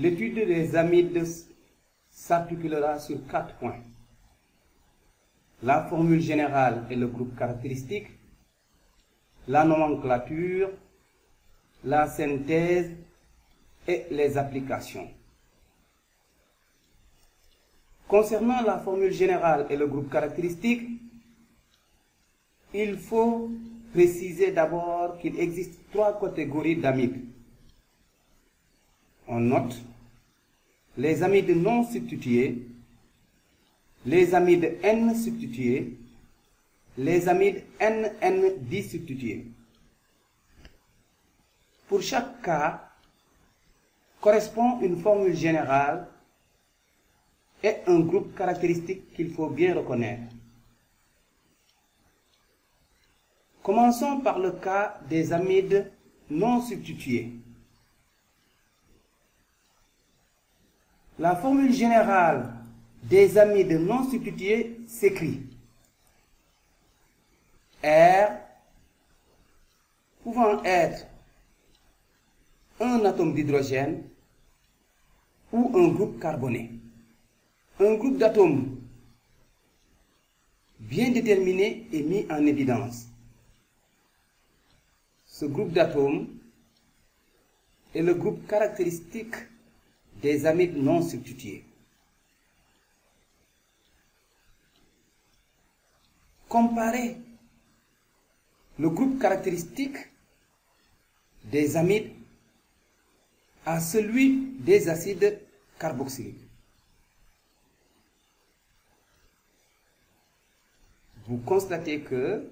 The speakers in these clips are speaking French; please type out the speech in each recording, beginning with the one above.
L'étude des amides s'articulera sur quatre points. La formule générale et le groupe caractéristique, la nomenclature, la synthèse et les applications. Concernant la formule générale et le groupe caractéristique, il faut préciser d'abord qu'il existe trois catégories d'amides. On note les amides non substituées, les amides N substituées, les amides NN disubstituées. Pour chaque cas, correspond une formule générale et un groupe caractéristique qu'il faut bien reconnaître. Commençons par le cas des amides non substituées. La formule générale des amides non substitués s'écrit R pouvant être un atome d'hydrogène ou un groupe carboné. Un groupe d'atomes bien déterminé est mis en évidence. Ce groupe d'atomes est le groupe caractéristique des amides non substitués. Comparez le groupe caractéristique des amides à celui des acides carboxyliques. Vous constatez que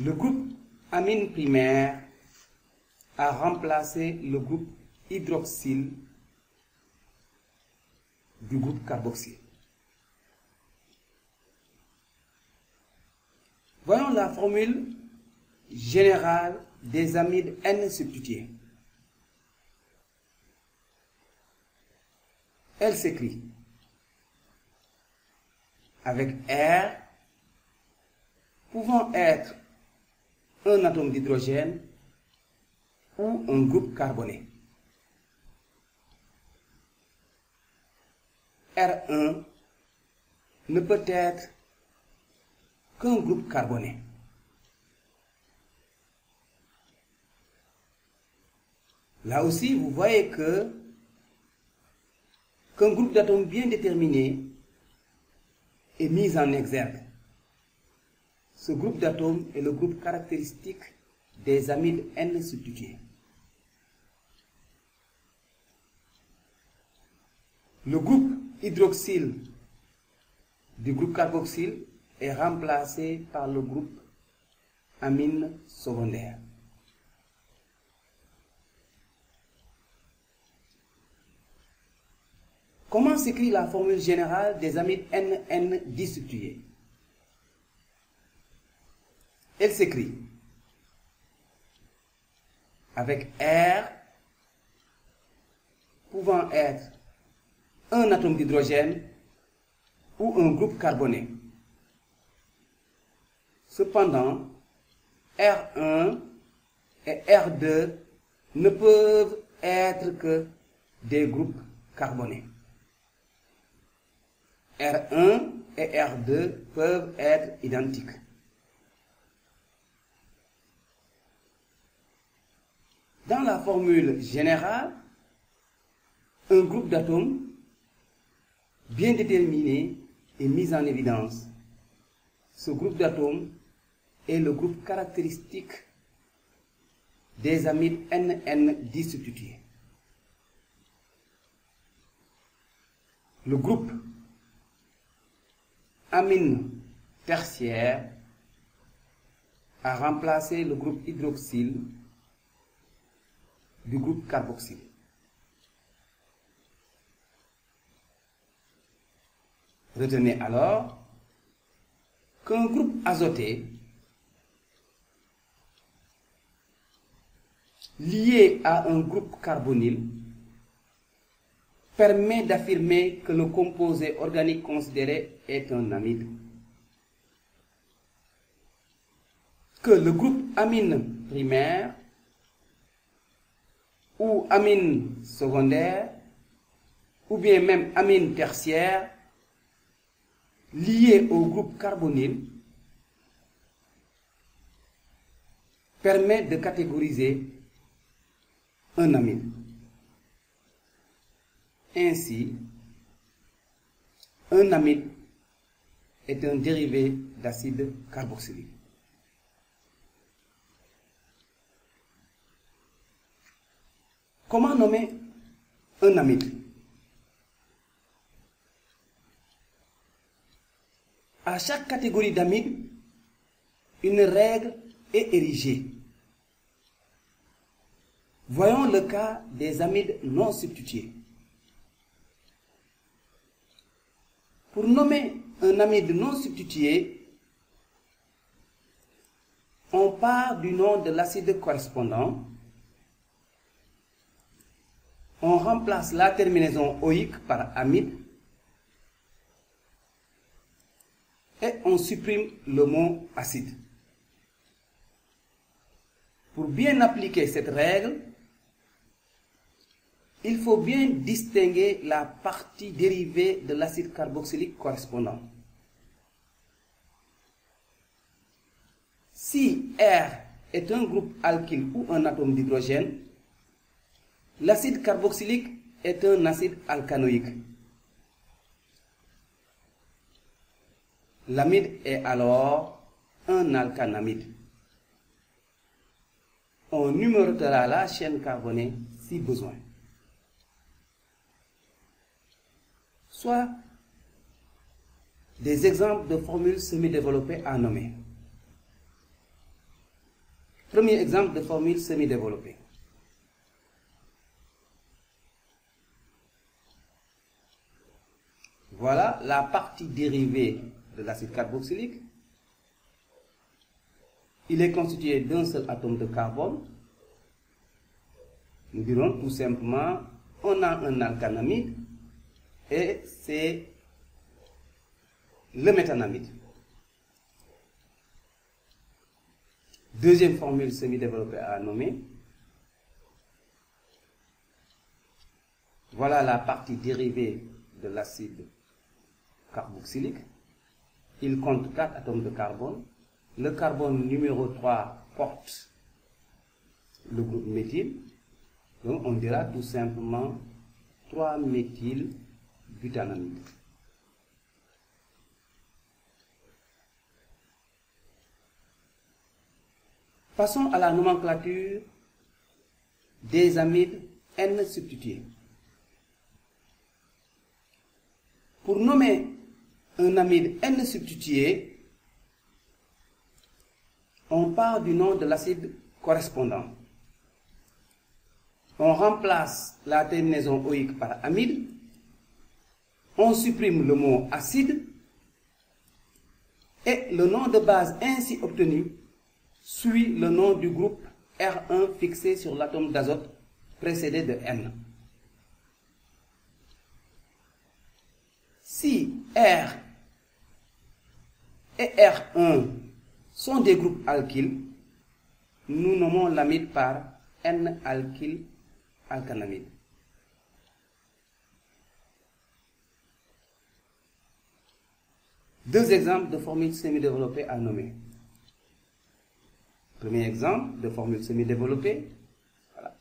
le groupe amine primaire a remplacé le groupe hydroxyle du groupe carboxyle. Voyons la formule générale des amides N substitués. Elle s'écrit avec R pouvant être un atome d'hydrogène ou un groupe carboné. R1 ne peut être qu'un groupe carboné. Là aussi, vous voyez que qu'un groupe d'atomes bien déterminé est mis en exergue. Ce groupe d'atomes est le groupe caractéristique des amides N substitués. Le groupe hydroxyle du groupe carboxyle est remplacé par le groupe amine secondaire. Comment s'écrit la formule générale des amides NN disubstitués Elle s'écrit avec R pouvant être un atome d'hydrogène ou un groupe carboné. Cependant, R1 et R2 ne peuvent être que des groupes carbonés. R1 et R2 peuvent être identiques. Dans la formule générale, un groupe d'atomes bien déterminé est mis en évidence. Ce groupe d'atomes est le groupe caractéristique des amides NN disubstitués. Le groupe amine tertiaire a remplacé le groupe hydroxyle du groupe carboxyle. Retenez alors qu'un groupe azoté lié à un groupe carbonyle permet d'affirmer que le composé organique considéré est un amide. Que le groupe amine primaire ou amine secondaire ou bien même amine tertiaire liés au groupe carbonyle permet de catégoriser un amide. Ainsi, un amide est un dérivé d'acide carboxylique. Comment nommer un amide À chaque catégorie d'amide, une règle est érigée. Voyons le cas des amides non substitués. Pour nommer un amide non substitué, on part du nom de l'acide correspondant, on remplace la terminaison oïque par amide et on supprime le mot acide. Pour bien appliquer cette règle, il faut bien distinguer la partie dérivée de l'acide carboxylique correspondant. Si R est un groupe alkyle ou un atome d'hydrogène, l'acide carboxylique est un acide alcanoïque. L'amide est alors un alcanamide. On numérotera la chaîne carbonée si besoin. Soit des exemples de formules semi-développées à nommer. Premier exemple de formule semi-développée. Voilà la partie dérivée de l'acide carboxylique. Il est constitué d'un seul atome de carbone. Nous dirons tout simplement, on a un alcanamide et c'est le méthanamide. Deuxième formule semi-développée à nommer. Voilà la partie dérivée de l'acide carboxylique. Il compte 4 atomes de carbone. Le carbone numéro 3 porte le groupe méthyle. Donc on dira tout simplement 3-méthyl butanamide. Passons à la nomenclature des amides N substitués. Pour nommer un amide N substitué, on part du nom de l'acide correspondant. On remplace la terminaison oïque par amide. On supprime le mot acide. Et le nom de base ainsi obtenu suit le nom du groupe R1 fixé sur l'atome d'azote précédé de N. Si R et R1 sont des groupes alkyles, nous nommons l'amide par N-alkyl alcanamide. Deux exemples de formules semi-développées à nommer. Premier exemple de formule semi-développée. Voilà.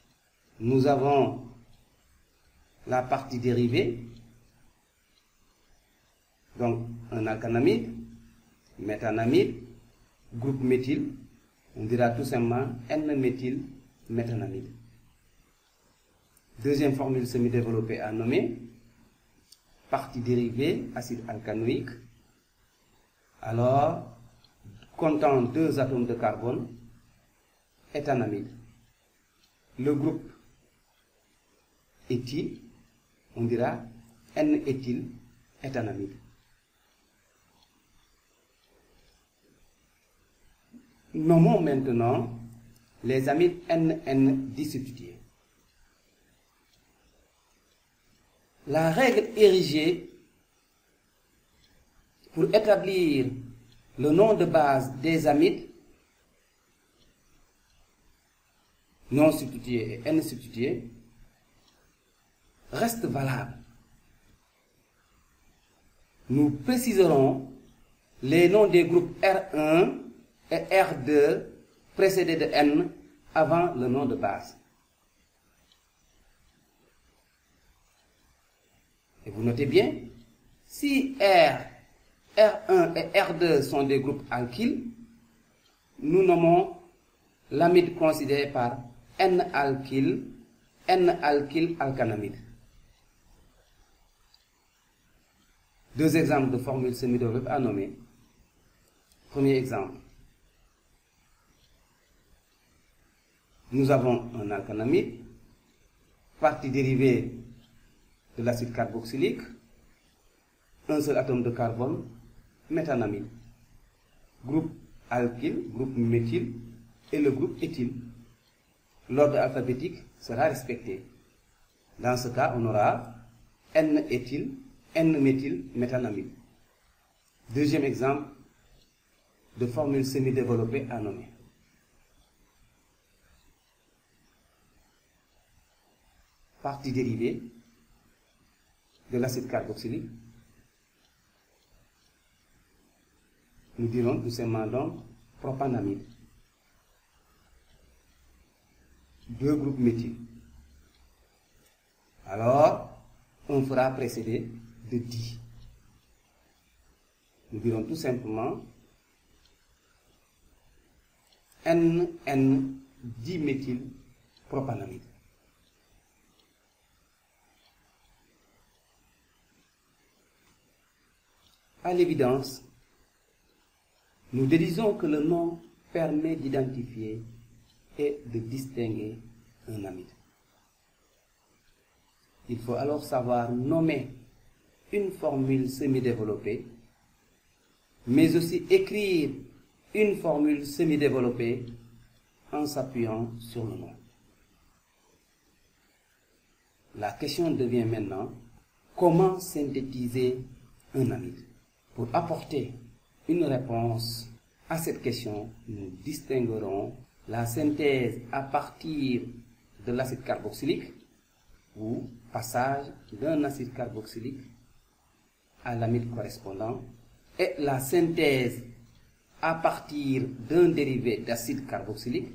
Nous avons la partie dérivée, donc un alcanamide, méthanamide, groupe méthyle, on dira tout simplement N-méthyl méthanamide. Deuxième formule semi-développée à nommer, partie dérivée, acide alcanoïque. Alors, comptant deux atomes de carbone, éthanamide. Le groupe éthyle, on dira N-éthyl éthanamide. Nommons maintenant les amides NN dissubstitués. La règle érigée pour établir le nom de base des amides non substitués et N substitués reste valable. Nous préciserons les noms des groupes R1 et R2 précédés de N avant le nom de base. Et vous notez bien, si R, R1 et R2 sont des groupes alkyles, nous nommons l'amide considéré par N-alkyle, N-alkyle alkanamide. Deux exemples de formules semi-développées à nommer. Premier exemple. Nous avons un alkanamide, partie dérivée de l'acide carboxylique, un seul atome de carbone, méthanamide. Groupe alkyle, groupe méthyle et le groupe éthyle. L'ordre alphabétique sera respecté. Dans ce cas, on aura N-éthyle, N-méthyle, méthanamide. Deuxième exemple de formule semi-développée à nommer. Partie dérivée de l'acide carboxylique. Nous dirons tout simplement donc propanamide. Deux groupes méthyl. Alors, on fera précéder de di. Nous dirons tout simplement NN diméthyl À l'évidence, nous déduisons que le nom permet d'identifier et de distinguer un amide. Il faut alors savoir nommer une formule semi-développée, mais aussi écrire une formule semi-développée en s'appuyant sur le nom. La question devient maintenant comment synthétiser un amide. Pour apporter une réponse à cette question, nous distinguerons la synthèse à partir de l'acide carboxylique ou passage d'un acide carboxylique à l'amide correspondant et la synthèse à partir d'un dérivé d'acide carboxylique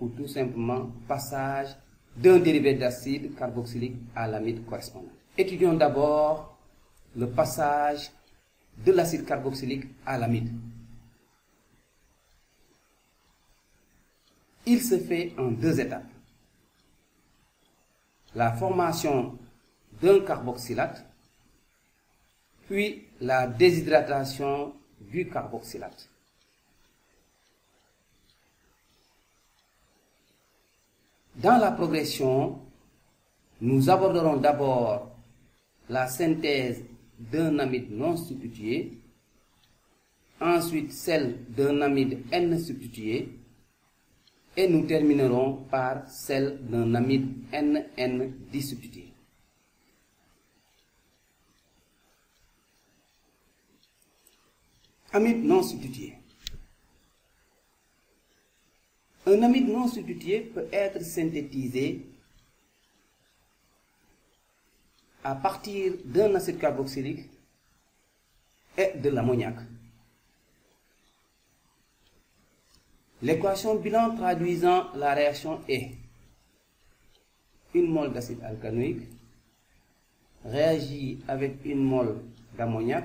ou tout simplement passage d'un dérivé d'acide carboxylique à l'amide correspondant. Étudions d'abord le passage de l'acide carboxylique à l'amide. Il se fait en deux étapes. La formation d'un carboxylate, puis la déshydratation du carboxylate. Dans la progression, nous aborderons d'abord la synthèse d'un amide non substitué, ensuite celle d'un amide N substitué, et nous terminerons par celle d'un amide NN disubstitué. Amide non substitué. Un amide non substitué peut être synthétisé à partir d'un acide carboxylique et de l'ammoniac. L'équation bilan traduisant la réaction est une mole d'acide alcanoïque réagit avec une mole d'ammoniac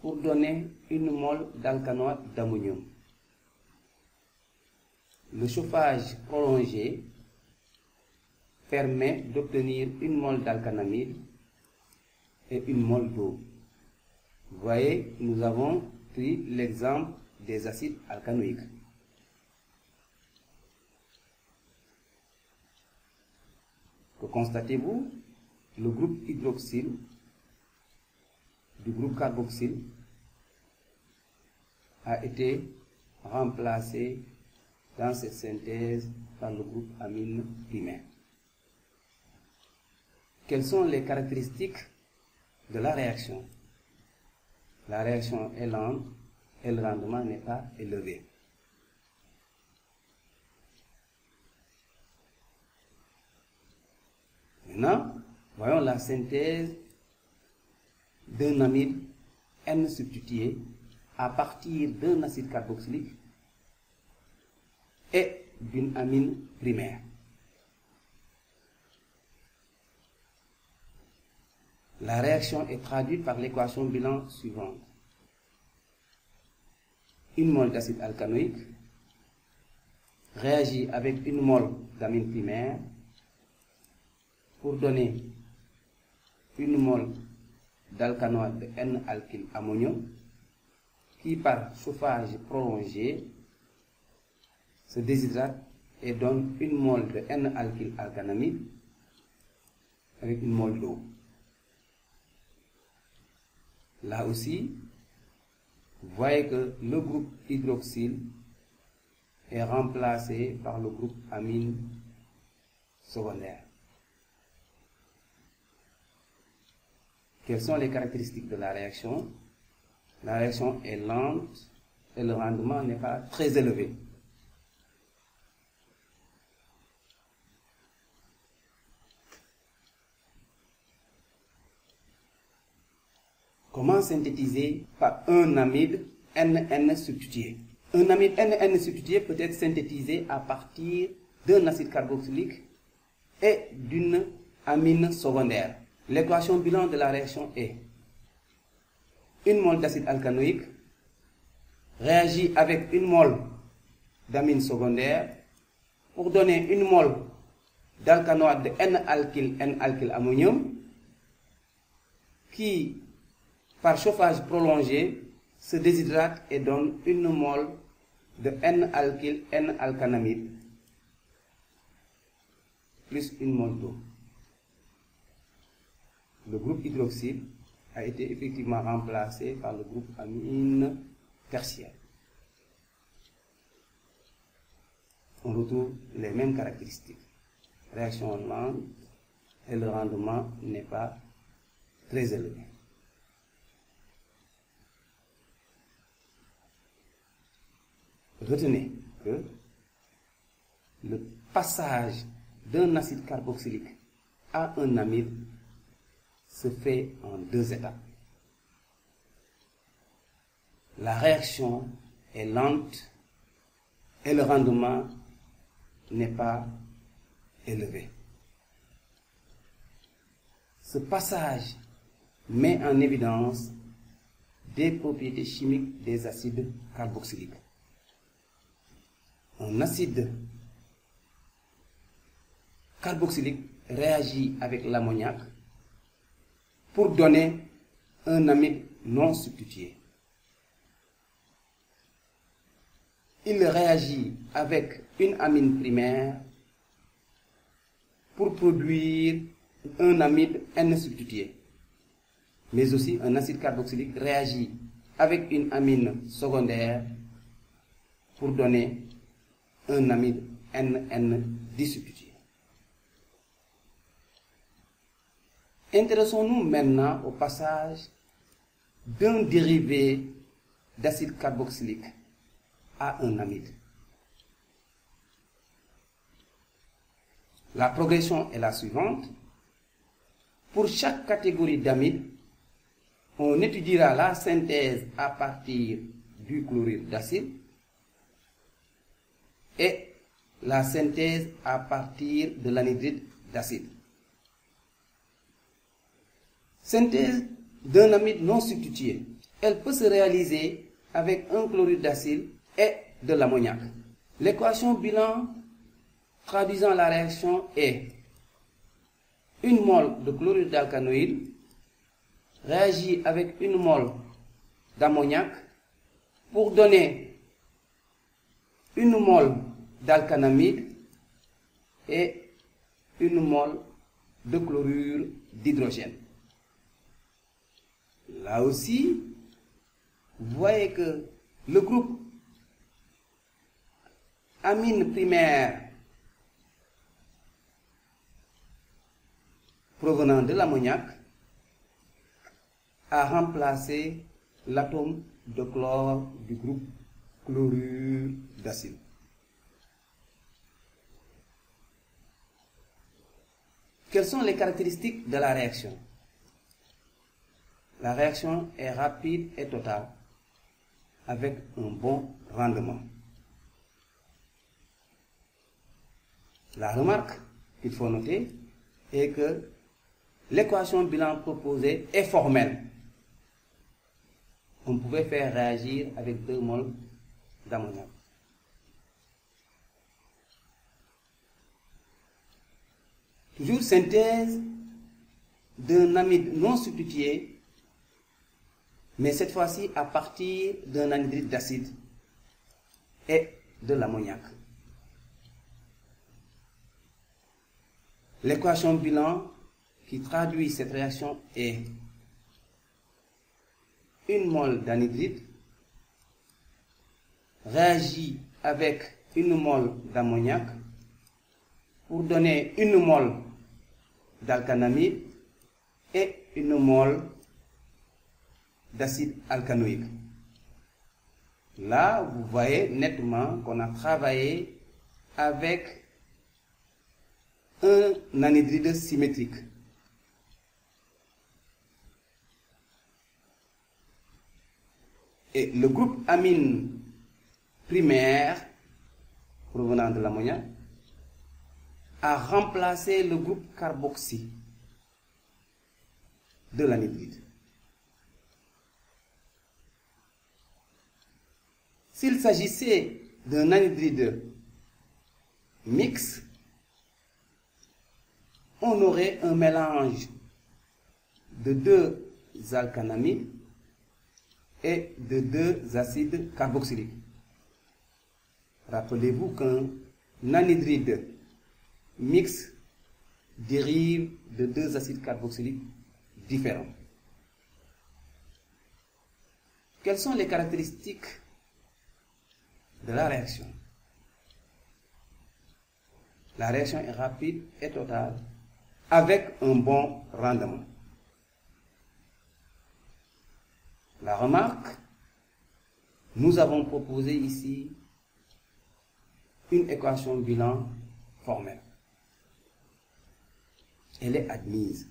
pour donner une mole d'alcanoate d'ammonium. Le chauffage prolongé permet d'obtenir une mole d'alcanamide et une mole d'eau. Vous voyez, nous avons pris l'exemple des acides alcanoïques. Que constatez-vous? Le groupe hydroxyle du groupe carboxyle a été remplacé dans cette synthèse par le groupe amine primaire quelles sont les caractéristiques de la réaction? La réaction est lente et le rendement n'est pas élevé. Maintenant, voyons la synthèse d'un amide N substitué à partir d'un acide carboxylique et d'une amine primaire. La réaction est traduite par l'équation bilan suivante. Une mole d'acide alcanoïque réagit avec une mole d'amine primaire pour donner une mole d'alcanoate de N-alkylammonium qui par chauffage prolongé se déshydrate et donne une mole de N-alkylalkanamide avec une mole d'eau. Là aussi, vous voyez que le groupe hydroxyle est remplacé par le groupe amine secondaire. Quelles sont les caractéristiques de la réaction? La réaction est lente et le rendement n'est pas très élevé. Comment synthétiser par un amide NN substitué? Un amide NN substitué peut être synthétisé à partir d'un acide carboxylique et d'une amine secondaire. L'équation bilan de la réaction est une mole d'acide alcanoïque réagit avec une mole d'amine secondaire pour donner une mole d'alcanoate de N-alkyl N-alkylammonium qui par chauffage prolongé, se déshydrate et donne une mole de N-alkyl N-alkanamide plus une mole d'eau. Le groupe hydroxyle a été effectivement remplacé par le groupe amine tertiaire. On retrouve les mêmes caractéristiques. Réaction lente et le rendement n'est pas très élevé. Retenez que le passage d'un acide carboxylique à un amide se fait en deux étapes. La réaction est lente et le rendement n'est pas élevé. Ce passage met en évidence des propriétés chimiques des acides carboxyliques un acide carboxylique réagit avec l'ammoniac pour donner un amide non substitué. Il réagit avec une amine primaire pour produire un amide N substitué. Mais aussi un acide carboxylique réagit avec une amine secondaire pour donner un amide NN dissubstitué. Intéressons-nous maintenant au passage d'un dérivé d'acide carboxylique à un amide. La progression est la suivante. Pour chaque catégorie d'amide, on étudiera la synthèse à partir du chlorure d'acide et la synthèse à partir de l'anhydride d'acide. Synthèse d'un amide non substitué. Elle peut se réaliser avec un chlorure d'acide et de l'ammoniac. L'équation bilan traduisant la réaction est une mole de chlorure d'alcanoïde réagit avec une mole d'ammoniac pour donner une mole d'alcanamide et une mole de chlorure d'hydrogène. Là aussi, vous voyez que le groupe amine primaire provenant de l'ammoniac a remplacé l'atome de chlore du groupe chlorure d'acide. Quelles sont les caractéristiques de la réaction? La réaction est rapide et totale avec un bon rendement. La remarque qu'il faut noter est que l'équation bilan proposée est formelle. On pouvait faire réagir avec deux moles d'ammoniac. Toujours synthèse d'un amide non substitué, mais cette fois-ci à partir d'un anhydride d'acide et de l'ammoniac. L'équation bilan qui traduit cette réaction est une mole d'anhydride réagit avec une mole d'ammoniac pour donner une mole d'alcanamide et une mole d'acide alcanoïque. Là, vous voyez nettement qu'on a travaillé avec un anhydride symétrique. Et le groupe amine primaire provenant de l'ammoniac a remplacé le groupe carboxy de l'anhydride. S'il s'agissait d'un anhydride mixte, on aurait un mélange de deux alcanamides et de deux acides carboxyliques. Rappelez-vous qu'un anhydride mixte dérive de deux acides carboxyliques différents. Quelles sont les caractéristiques de la réaction? La réaction est rapide et totale avec un bon rendement. La remarque, nous avons proposé ici une équation bilan formelle. Elle est admise.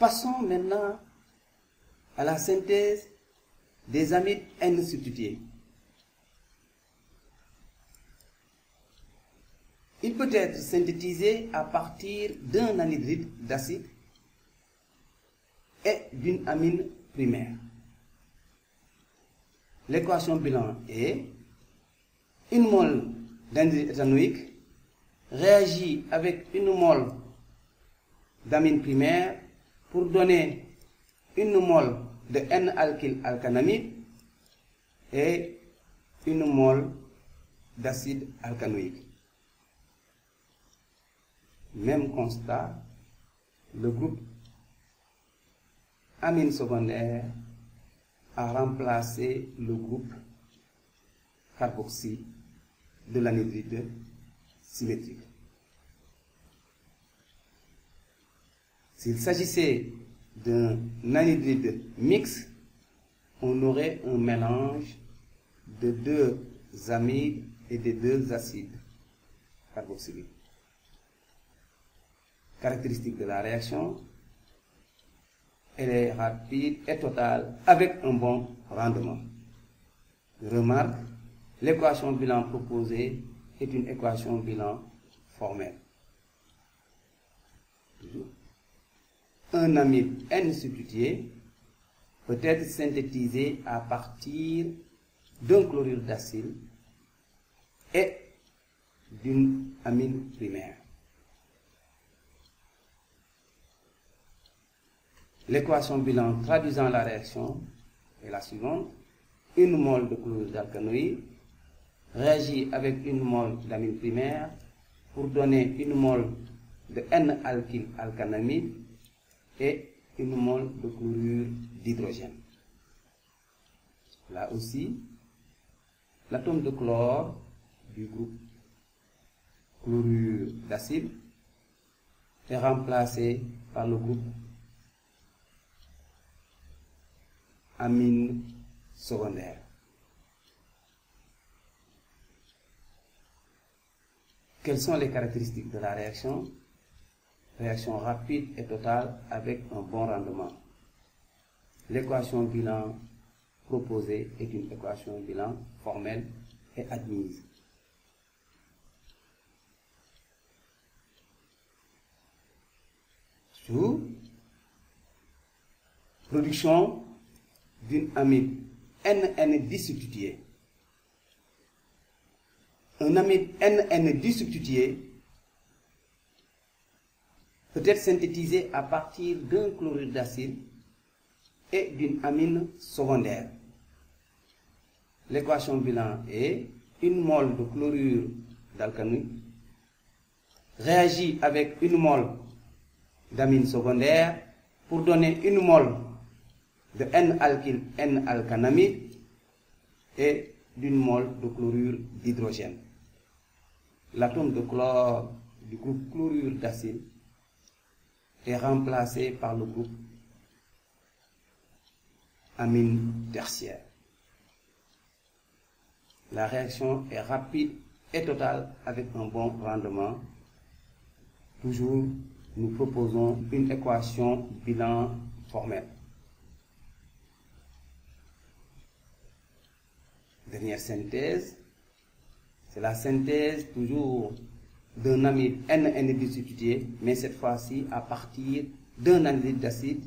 Passons maintenant à la synthèse des amides N substitués. Il peut être synthétisé à partir d'un anhydride d'acide et d'une amine primaire. L'équation bilan est une mole d'anhydride éthanoïque réagit avec une mole d'amine primaire pour donner une mole de N-alkyl alcanamide et une mole d'acide alcanoïque. Même constat, le groupe amine secondaire a remplacé le groupe carboxy de l'anhydride symétrique. S'il s'agissait d'un anhydride mixte, on aurait un mélange de deux amides et de deux acides carboxyliques. Caractéristique de la réaction, elle est rapide et totale avec un bon rendement. Remarque, l'équation bilan proposée est une équation bilan formelle. Un amide N substitué peut être synthétisé à partir d'un chlorure d'acide et d'une amine primaire. L'équation bilan traduisant la réaction est la suivante. Une mole de chlorure d'alcanoïde réagit avec une mole d'amine primaire pour donner une mole de N-alkyl alcanamide et une mole de chlorure d'hydrogène. Là aussi, l'atome de chlore du groupe chlorure d'acide est remplacé par le groupe amine secondaire. Quelles sont les caractéristiques de la réaction? Réaction rapide et totale avec un bon rendement. L'équation bilan proposée est une équation bilan formelle et admise. Sous production d'une amide NN disubstituée. Un amide NN disubstitué peut être synthétisé à partir d'un chlorure d'acide et d'une amine secondaire. L'équation bilan est une mole de chlorure d'alcanoïde réagit avec une mole d'amine secondaire pour donner une mole de N-alkyle N-alcanamide et d'une mole de chlorure d'hydrogène. L'atome de chlore du groupe chlorure d'acide est remplacé par le groupe amine tertiaire. La réaction est rapide et totale avec un bon rendement. Toujours, nous proposons une équation bilan formelle. Dernière synthèse, la synthèse toujours d'un amide NN substitué, mais cette fois-ci à partir d'un anhydride d'acide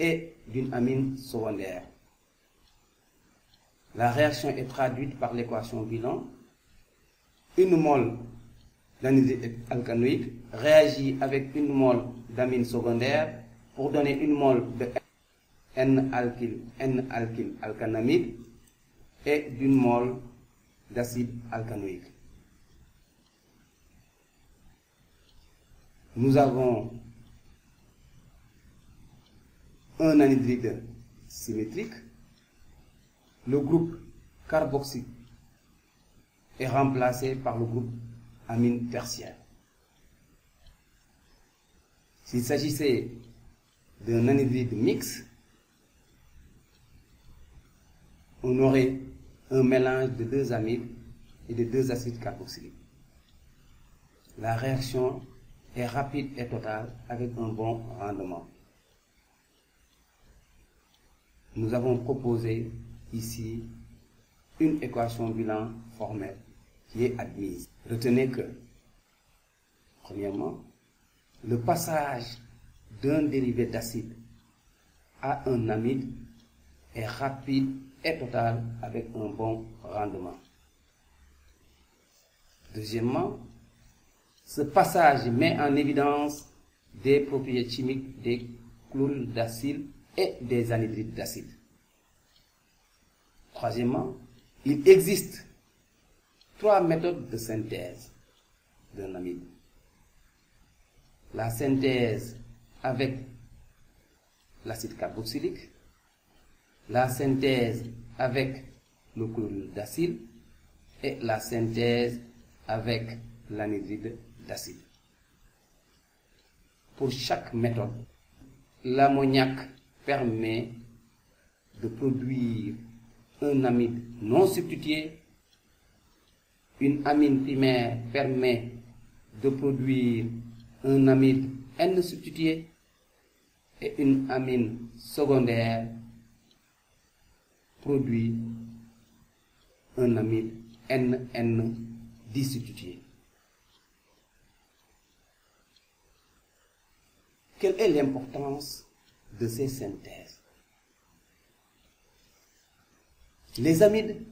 et d'une amine secondaire. La réaction est traduite par l'équation bilan. Une mole d'anhydride alcanoïque réagit avec une mole d'amine secondaire pour donner une mole de N-alkyle N-alkyle alcanamide et d'une mole d'acide alcanoïque. Nous avons un anhydride symétrique. Le groupe carboxylique est remplacé par le groupe amine tertiaire. S'il s'agissait d'un anhydride mixte, on aurait un mélange de deux amides et de deux acides carboxyliques. La réaction est rapide et totale avec un bon rendement. Nous avons proposé ici une équation bilan formelle qui est admise. Retenez que, premièrement, le passage d'un dérivé d'acide à un amide est rapide et total avec un bon rendement. Deuxièmement, ce passage met en évidence des propriétés chimiques des chlorures d'acide et des anhydrides d'acide. Troisièmement, il existe trois méthodes de synthèse d'un amide. La synthèse avec l'acide carboxylique, la synthèse avec le chlorure d'acide et la synthèse avec l'anhydride d'acide. Pour chaque méthode, l'ammoniac permet de produire un amide non substitué, une amine primaire permet de produire un amide N substitué et une amine secondaire produit un amide NN disubstitué. Quelle est l'importance de ces synthèses? Les amides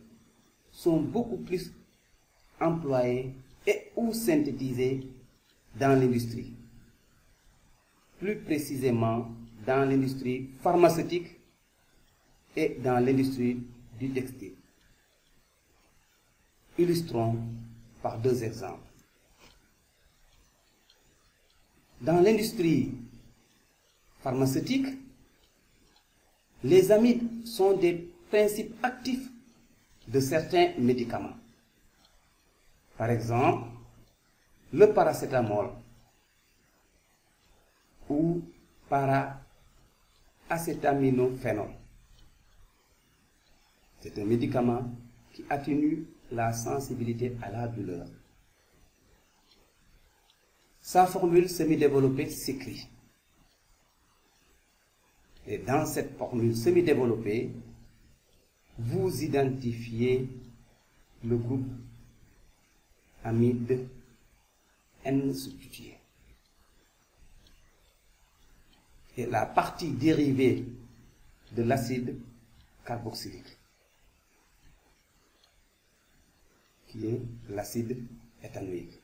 sont beaucoup plus employés et ou synthétisés dans l'industrie. Plus précisément dans l'industrie pharmaceutique et dans l'industrie du textile. Illustrons par deux exemples. Dans l'industrie pharmaceutique, les amides sont des principes actifs de certains médicaments. Par exemple, le paracétamol ou para-acétaminophénol. C'est un médicament qui atténue la sensibilité à la douleur. sa formule semi-développée s'écrit. Et dans cette formule semi-développée, vous identifiez le groupe amide N substitué. Et la partie dérivée de l'acide carboxylique, qui est l'acide éthanoïque.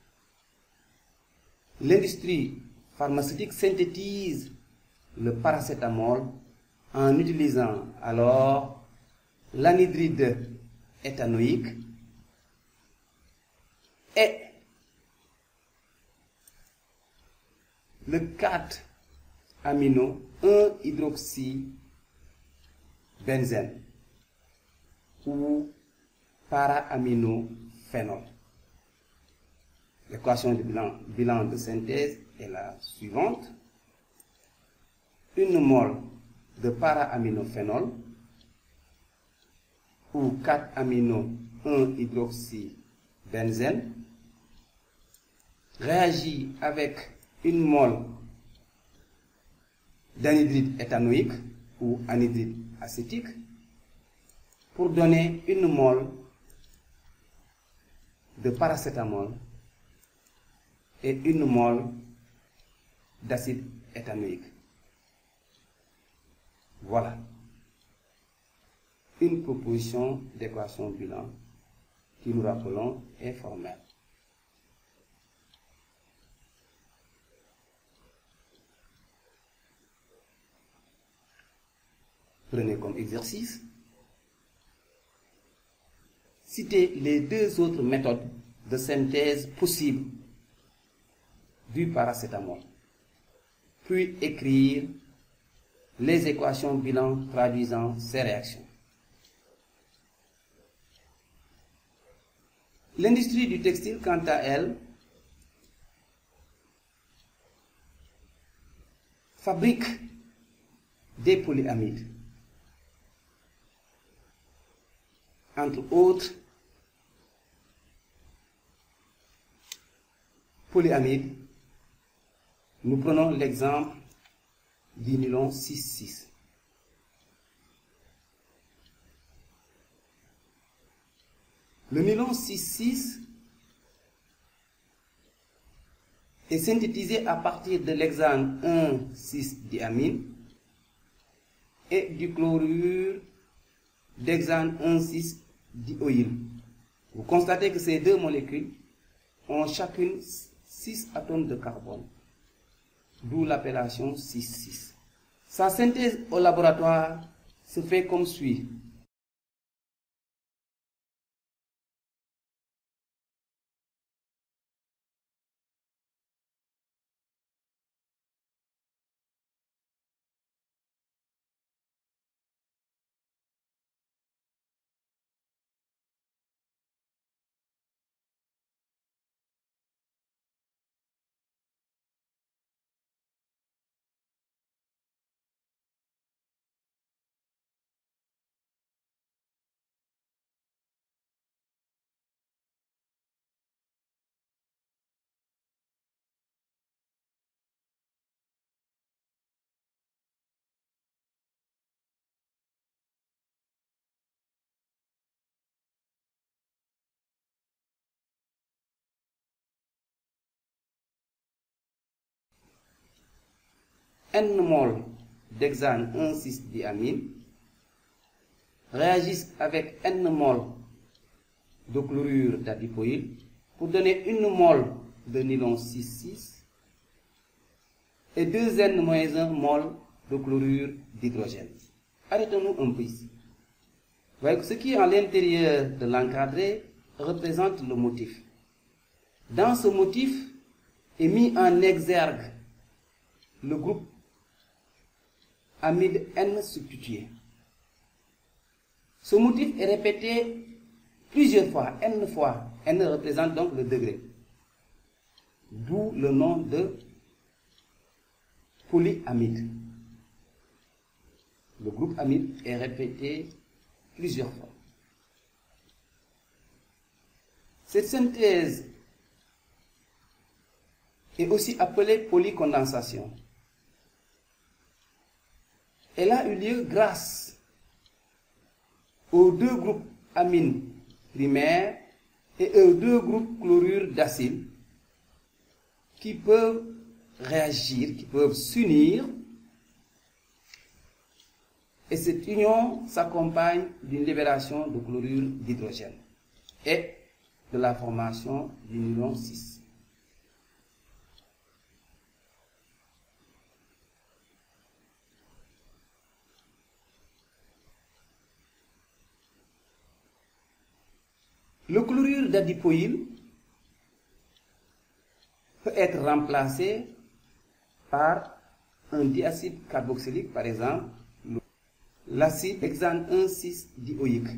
L'industrie pharmaceutique synthétise le paracétamol en utilisant alors l'anhydride éthanoïque et le 4 amino 1 hydroxy benzène ou para-aminophénol. L'équation du bilan, de synthèse est la suivante. Une mole de para-aminophénol ou 4 amino 1 hydroxy benzène réagit avec une mole d'anhydride éthanoïque ou anhydride acétique pour donner une mole de paracétamol et une mole d'acide éthanoïque. Voilà une proposition d'équation bilan qui nous rappelons est formelle. Prenez comme exercice, citez les deux autres méthodes de synthèse possibles du paracétamol, puis écrire les équations bilan traduisant ces réactions. L'industrie du textile, quant à elle, fabrique des polyamides. Entre autres, polyamides, nous prenons l'exemple du nylon 6,6. Le nylon 6,6 est synthétisé à partir de l'hexane 1,6-diamine et du chlorure d'hexane 1,6-dioïle. Vous constatez que ces deux molécules ont chacune 6 atomes de carbone, d'où l'appellation 6,6. Sa synthèse au laboratoire se fait comme suit. N mol d'hexane 1,6-diamine réagissent avec N mol de chlorure d'adipoïle pour donner une mol de nylon 6,6 et 2 N-1 mol de chlorure d'hydrogène. Arrêtons-nous un peu ici. Voyez que ce qui est à l'intérieur de l'encadré représente le motif. Dans ce motif est mis en exergue le groupe amide N substitué. Ce motif est répété plusieurs fois, N fois. N représente donc le degré. D'où le nom de polyamide. Le groupe amide est répété plusieurs fois. Cette synthèse est aussi appelée polycondensation. Elle a eu lieu grâce aux deux groupes amines primaires et aux deux groupes chlorures d'acide qui peuvent réagir, qui peuvent s'unir. Et cette union s'accompagne d'une libération de chlorure d'hydrogène et de la formation du nylon 6. Le chlorure d'adipoïle peut être remplacé par un diacide carboxylique, par exemple l'acide hexane 1,6-dioïque.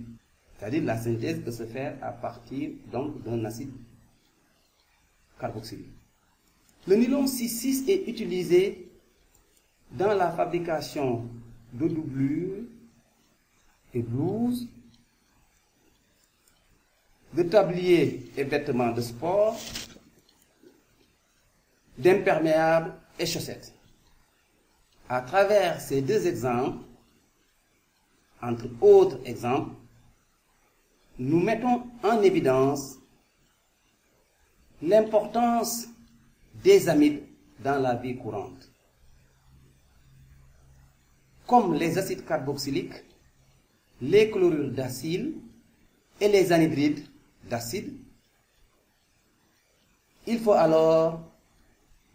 C'est-à-dire la synthèse peut se faire à partir d'un acide carboxylique. Le nylon 6,6 est utilisé dans la fabrication de doublures et blouses, de tabliers et vêtements de sport, d'imperméables et chaussettes. À travers ces deux exemples, entre autres exemples, nous mettons en évidence l'importance des amides dans la vie courante. Comme les acides carboxyliques, les chlorures d'acide et les anhydrides d'acide, il faut alors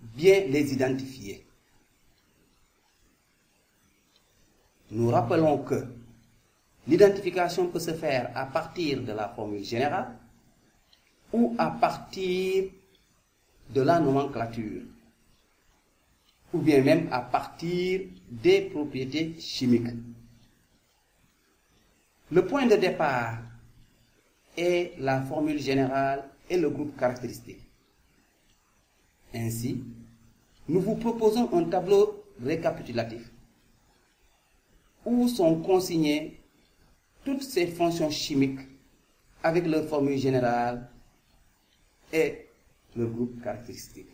bien les identifier. Nous rappelons que l'identification peut se faire à partir de la formule générale ou à partir de la nomenclature, ou bien même à partir des propriétés chimiques. Le point de départ est la formule générale et le groupe caractéristique. Ainsi, nous vous proposons un tableau récapitulatif où sont consignées toutes ces fonctions chimiques avec leur formule générale et leur groupe caractéristique.